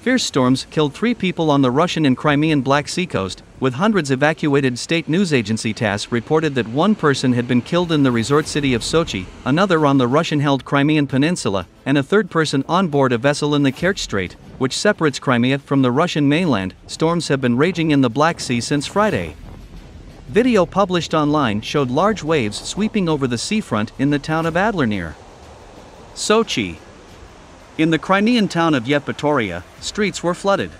Fierce storms killed three people on the Russian and Crimean Black Sea coast, with hundreds evacuated. State news agency TASS reported that one person had been killed in the resort city of Sochi, another on the Russian held Crimean Peninsula, and a third person on board a vessel in the Kerch Strait, which separates Crimea from the Russian mainland. Storms have been raging in the Black Sea since Friday. Video published online showed large waves sweeping over the seafront in the town of Adler near Sochi. In the Crimean town of Yevpatoria, streets were flooded.